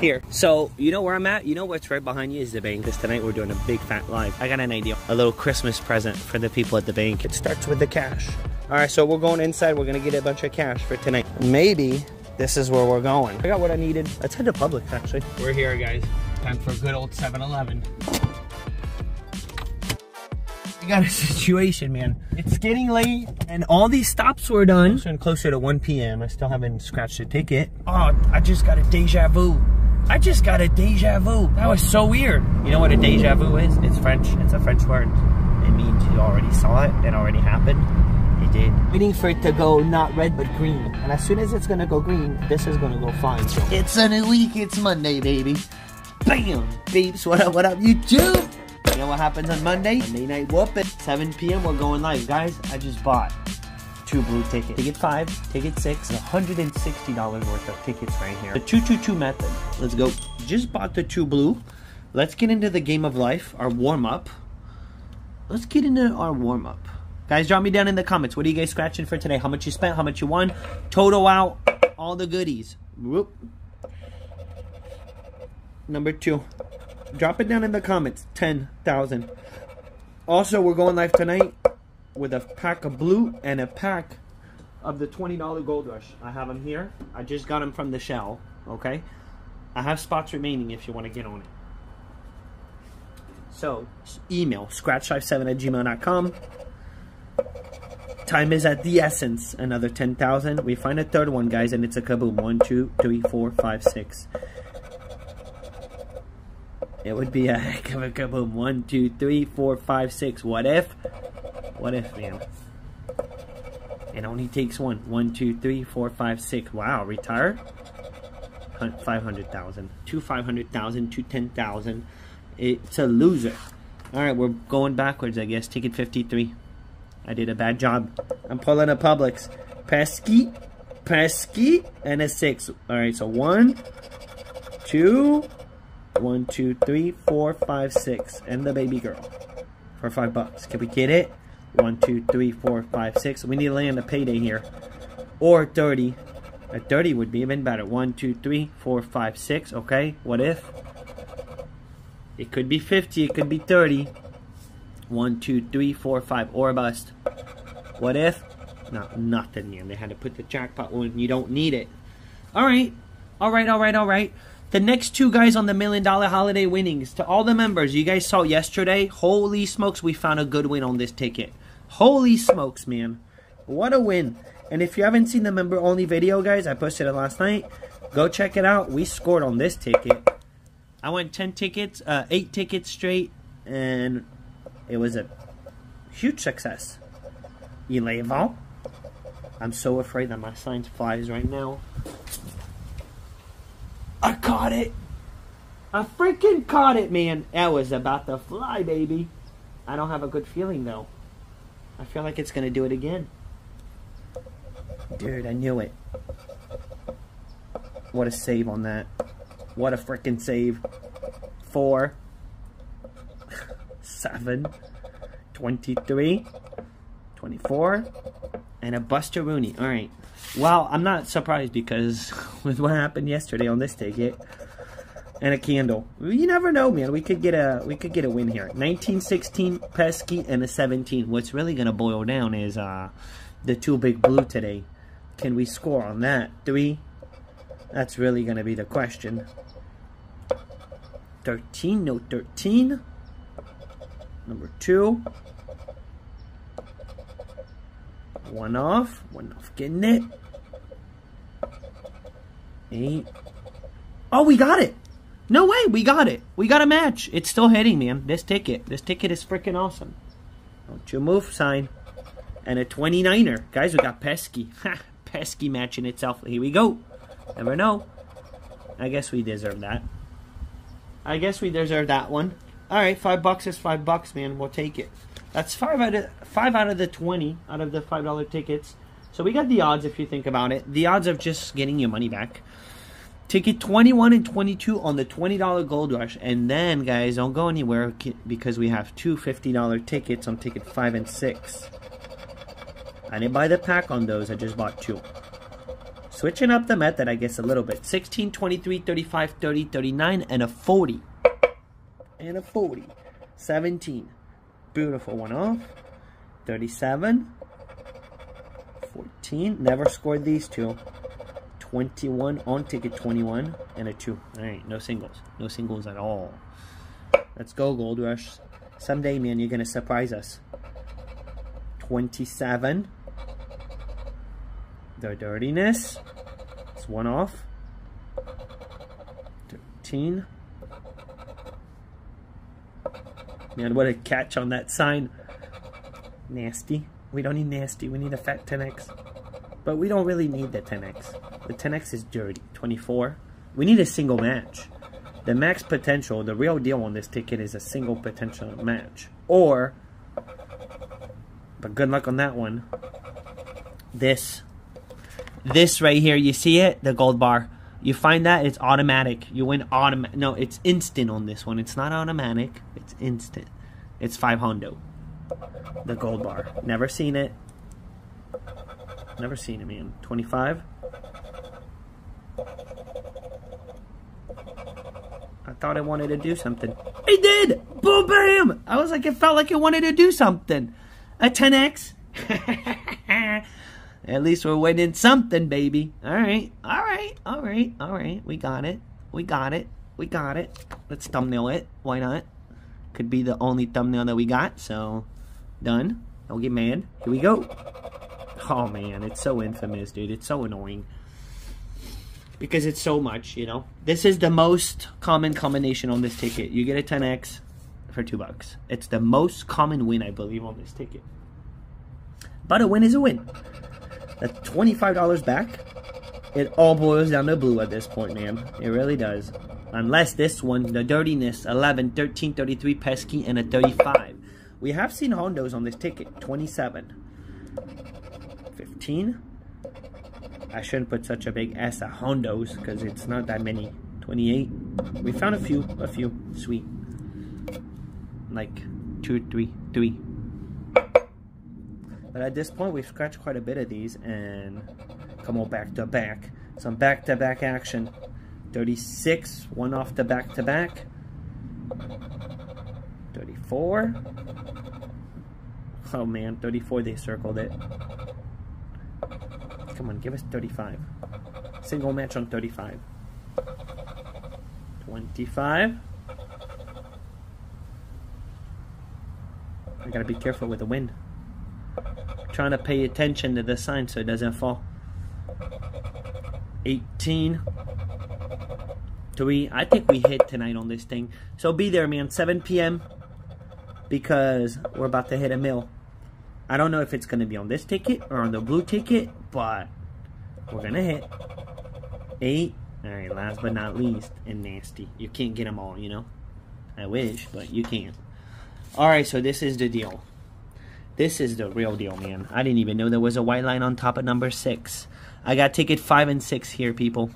here. So, you know where I'm at? You know what's right behind you is the bank. Because tonight we're doing a big fat live. I got an idea. A little Christmas present for the people at the bank. It starts with the cash. All right, so we're going inside. We're going to get a bunch of cash for tonight. Maybe this is where we're going. I got what I needed. Let's head to Publix, actually. We're here, guys. Time for a good old 7-Eleven. We got a situation, man. It's getting late, and all these stops were done. Closer and closer to 1 p.m. I still haven't scratched a ticket. Oh, I just got a deja vu. I just got a deja vu. That was so weird. You know what a deja vu is? It's French. It's a French word. It means you already saw it. It already happened. It did. Waiting for it to go not red but green. And as soon as it's gonna go green, this is gonna go fine. So it's a new week. It's Monday, baby. Bam! Beeps, what up, what up, YouTube? You know what happens on Monday? Monday night whoop at 7 p.m. We're going live. Guys, I just bought two blue tickets. Ticket 5, ticket 6, $160 worth of tickets right here. The 222 method. Let's go. Just bought the two blue. Let's get into the game of life, our warm-up. Let's get into our warm-up. Guys, drop me down in the comments. What are you guys scratching for today? How much you spent? How much you won? Total out. All the goodies. Whoop. Number two. Drop it down in the comments. 10,000. Also, we're going live tonight with a pack of blue and a pack of the $20 Gold Rush. I have them here. I just got them from the shell. Okay? I have spots remaining if you want to get on it. So, email scratchlife7 at gmail.com. Time is at the essence. Another 10,000. We find a third one, guys, and it's a kaboom. One, two, three, four, five, six. It would be a heck of a kaboom. One, two, three, four, five, six. What if? What if, man? It only takes one. One, two, three, four, five, six. Wow, retire? 500,000. Two 500,000, two 10,000. It's a loser. Alright, we're going backwards, I guess. Ticket 53. I did a bad job. I'm pulling a Publix. Pesky, pesky, and a six. Alright, so one, two, one, two, three, four, five, six. And the baby girl. For five bucks. Can we get it? One, two, three, four, five, six. We need to land a payday here. Or 30. A 30 would be even better. One, two, three, four, five, six. Okay, what if? It could be 50, it could be 30. One, two, three, four, five, or bust. What if? Not nothing. They had to put the jackpot when you don't need it. Alright. Alright, alright, alright. The next two guys on the million dollar holiday winnings. To all the members, you guys saw yesterday. Holy smokes, we found a good win on this ticket. Holy smokes, man. What a win. And if you haven't seen the member only video, guys, I posted it last night. Go check it out. We scored on this ticket. I went 10 tickets, uh, 8 tickets straight, and it was a huge success. Eleven. I'm so afraid that my sign flies right now. I caught it. I freaking caught it, man. That was about to fly, baby. I don't have a good feeling, though. I feel like it's to do it again. Dude, I knew it. What a save on that. What a freaking save. Four. Seven. 23. 24. And a Buster Rooney. Alright. Well, I'm not surprised because with what happened yesterday on this ticket and a candle. You never know, man. We could get a we could get a win here. 1916 pesky and a 17. What's really gonna boil down is uh the two big blue today. Can we score on that? Three? That's really gonna be the question. 13, no 13. Number two. One off. One off getting it. Eight. Oh, we got it. No way, we got it. We got a match. It's still hitting, man. This ticket. This ticket is freaking awesome. Don't you move, sign. And a 29er. Guys, we got Pesky. Ha, pesky matching itself. Here we go. Never know. I guess we deserve that. I guess we deserve that one. Alright, five bucks is five bucks, man. We'll take it. That's five out of five out of the twenty out of the five dollar tickets. So we got the odds if you think about it. The odds of just getting your money back. Ticket 21 and 22 on the $20 Gold Rush. And then, guys, don't go anywhere because we have two $50 tickets on ticket 5 and 6. I didn't buy the pack on those. I just bought two. Switching up the method, I guess, a little bit. 16, 23, 35, 30, 39, and a 40. And a 40. 17. Beautiful one off. 37. 14. Never scored these two. 21 on ticket 21 and a 2. Alright, no singles. No singles at all. Let's go, Gold Rush. Someday, man, you're going to surprise us. 27. The dirtiness. It's one off. 13. Man, what a catch on that sign. Nasty. We don't need nasty. We need a fat 10x. But we don't really need the 10x. The 10x is dirty. 24. We need a single match. The max potential, the real deal on this ticket is a single potential match. Or, but good luck on that one. This. This right here, you see it? The gold bar. You find that, it's automatic. You win automatic. No, it's instant on this one. It's not automatic. It's instant. It's 5 Hondo. The gold bar. Never seen it. Never seen him man. 25. I thought it wanted to do something. It did! Boom, bam! I was like, it felt like it wanted to do something. A 10x. At least we're winning something, baby. All right, all right, all right, all right. We got it. We got it. We got it. Let's thumbnail it. Why not? Could be the only thumbnail that we got, so done. Don't get mad. Here we go. Oh, man, it's so infamous, dude. It's so annoying. Because it's so much, you know. This is the most common combination on this ticket. You get a 10x for 2 bucks. It's the most common win, I believe, on this ticket. But a win is a win. That's $25 back. It all boils down to blue at this point, man. It really does. Unless this one, the dirtiness, 11, 13, 33, pesky, and a 35. We have seen Hondos on this ticket, 27. 15. I shouldn't put such a big S at Hondos because it's not that many. 28. We found a few, a few. Sweet. Like two, three, three. But at this point, we've scratched quite a bit of these and come on back to back. Some back to back action. 36, one off the back to back. 34. Oh man, 34, they circled it. Come on, give us 35. Single match on 35. 25. I gotta be careful with the wind. Trying to pay attention to the sign so it doesn't fall. 18. 3. I think we hit tonight on this thing. So be there, man. 7 p.m. Because we're about to hit a mill. I don't know if it's going to be on this ticket or on the blue ticket, but we're to hit 8. Alright, last but not least, and nasty. You can't get them all, you know? I wish, but you can't. Alright, so this is the deal. This is the real deal, man. I didn't even know there was a white line on top of number 6. I got ticket 5 and 6 here, people.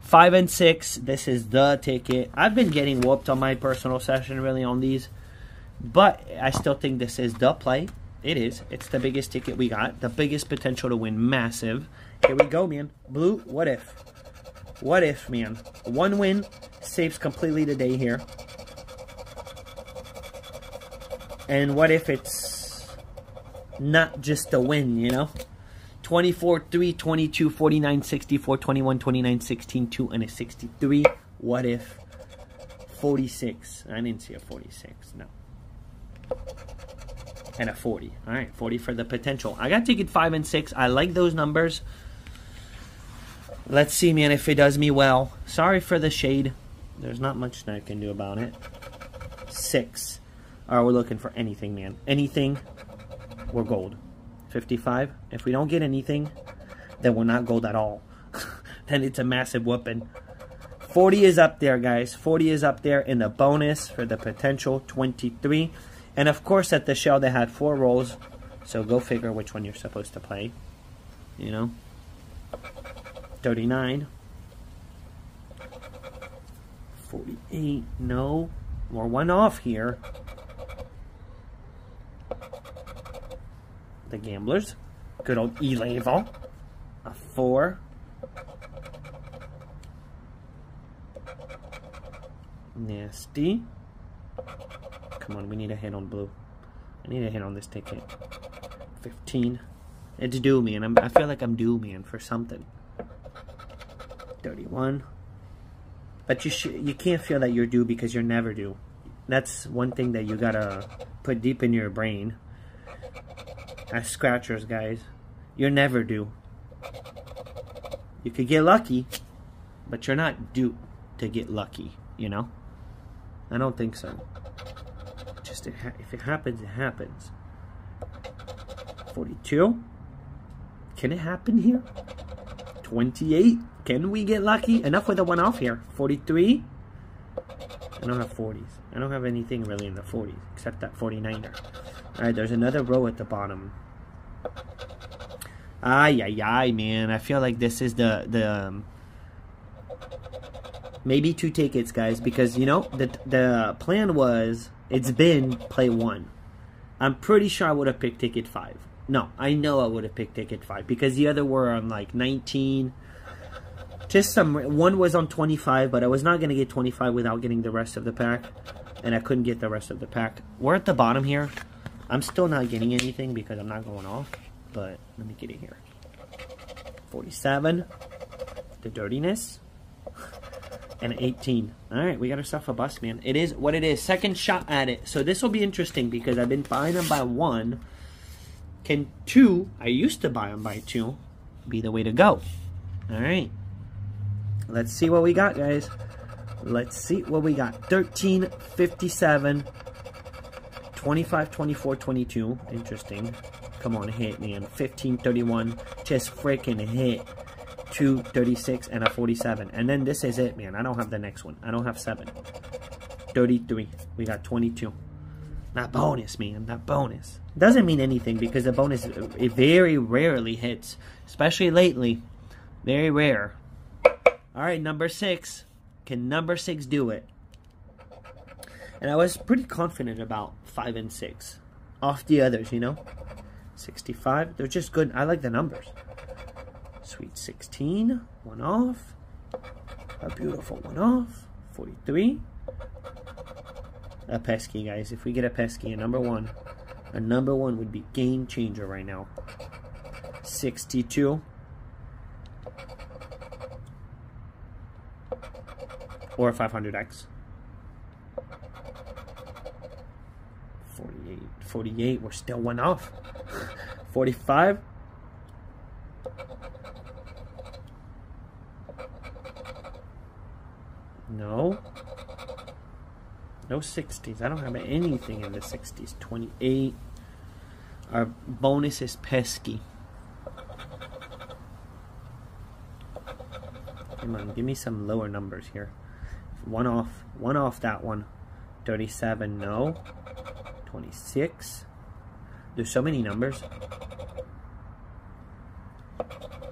5 and 6, this is the ticket. I've been getting whooped on my personal session, really, on these. But I still think this is the play. It is. It's the biggest ticket we got. The biggest potential to win. Massive. Here we go, man. Blue, what if? What if, man? One win saves completely the day here. And what if it's not just a win, you know? 24, 3, 22, 49, 64, 21, 29, 16, 2, and a 63. What if 46? I didn't see a 46, no and a 40. All right, 40 for the potential. I got ticket 5 and 6. I like those numbers. Let's see, man, if it does me well. Sorry for the shade. There's not much that I can do about it. 6. All right, we're looking for anything, man. Anything, we're gold. 55. If we don't get anything, then we're not gold at all. then it's a massive whooping. 40 is up there, guys. 40 is up there in the bonus for the potential 23. And of course, at the show, they had four roles, so go figure which one you're supposed to play. You know? 39. 48. No. more one off here. The Gamblers. Good old Eleval. A four. Nasty. Come on, we need a hit on blue. I need a hit on this ticket. 15. It's due, man. I'm, I feel like I'm due, man, for something. 31. But you you can't feel that you're due because you're never due. That's one thing that you gotta put deep in your brain. As scratchers, guys, you're never due. You could get lucky, but you're not due to get lucky, you know? I don't think so. Just it if it happens, it happens. 42. Can it happen here? 28. Can we get lucky? Enough with the one off here. 43. I don't have 40s. I don't have anything really in the 40s except that 49er. Alright, there's another row at the bottom. Ay, ay, ay, man. I feel like this is the, the, um, maybe two tickets, guys, because, you know, the, the plan was, it's been play one. I'm pretty sure I would have picked ticket five. No, I know I would have picked ticket five because the other were on like 19. Just some, one was on 25, but I was not going to get 25 without getting the rest of the pack. And I couldn't get the rest of the pack. We're at the bottom here. I'm still not getting anything because I'm not going off. But let me get it here. 47. The dirtiness. And 18. Alright, we got ourselves a bust, man. It is what it is. Second shot at it. So this will be interesting because I've been buying them by one. Can two, I used to buy them by two, be the way to go? Alright. Let's see what we got, guys. Let's see what we got. 13, 57, 25, 24, 22. Interesting. Come on, hit, man. 15, 31. Just freaking hit. 2, 36, and a 47. And then this is it, man. I don't have the next one. I don't have 7. 33. We got 22. That bonus, man. That bonus. Doesn't mean anything because the bonus it very rarely hits. Especially lately. Very rare. Alright, number 6. Can number 6 do it? And I was pretty confident about 5 and 6. Off the others, you know? 65. They're just good. I like the numbers. Sweet 16. One off. A beautiful one off. 43. A pesky, guys. If we get a pesky, a number one. A number one would be game changer right now. 62. Or 500x. 48. 48. We're still one off. 45. No. No 60s. I don't have anything in the 60s. 28. Our bonus is pesky. Come on, give me some lower numbers here. One off. One off that one. 37, no. 26. There's so many numbers.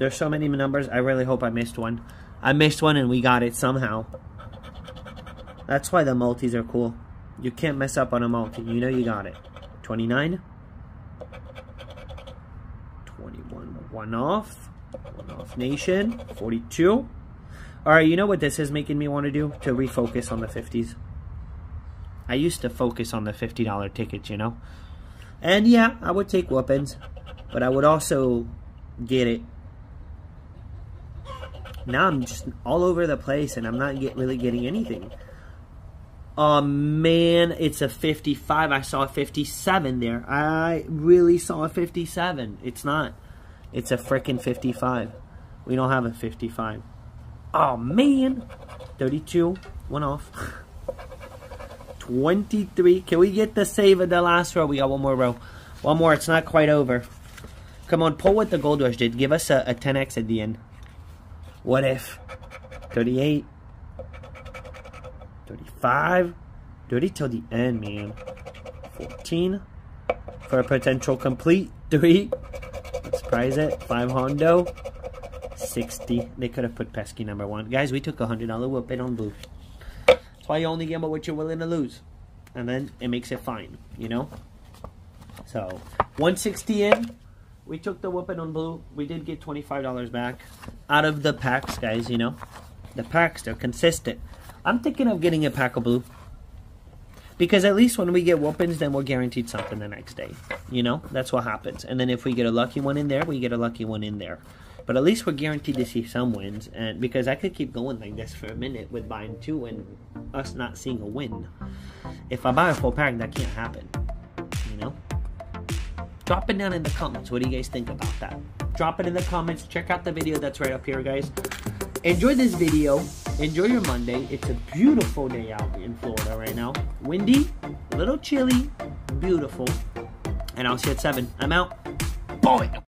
There's so many numbers. I really hope I missed one. I missed one and we got it somehow. That's why the multis are cool. You can't mess up on a multi. You know you got it. 29. 21. One off. One off nation. 42. Alright, you know what this is making me want to do? To refocus on the 50s. I used to focus on the $50 tickets, you know? And yeah, I would take weapons. But I would also get it. Now I'm just all over the place and I'm not get, really getting anything. Oh man, it's a 55. I saw a 57 there. I really saw a 57. It's not. It's a freaking 55. We don't have a 55. Oh man. 32. One off. 23. Can we get the save of the last row? We got one more row. One more. It's not quite over. Come on, pull what the Gold Rush did. Give us a, a 10x at the end. What if? 38. 35. Dirty till the end, man. 14. For a potential complete. 3. Let's prize it. 5 Hondo. 60. They could have put pesky number 1. Guys, we took a $100 whooping on blue. That's why you only gamble what you're willing to lose. And then it makes it fine, you know? So, 160 in. We took the whooping on blue. We did get $25 back out of the packs, guys, you know? The packs, they're consistent. I'm thinking of getting a pack of blue. Because at least when we get whoopings, then we're guaranteed something the next day. You know, that's what happens. And then if we get a lucky one in there, we get a lucky one in there. But at least we're guaranteed to see some wins. And because I could keep going like this for a minute with buying two and us not seeing a win. If I buy a full pack, that can't happen. You know. Drop it down in the comments. What do you guys think about that? Drop it in the comments. Check out the video that's right up here, guys. Enjoy this video. Enjoy your Monday. It's a beautiful day out in Florida right now. Windy, a little chilly, beautiful. And I'll see you at 7. I'm out. Boy!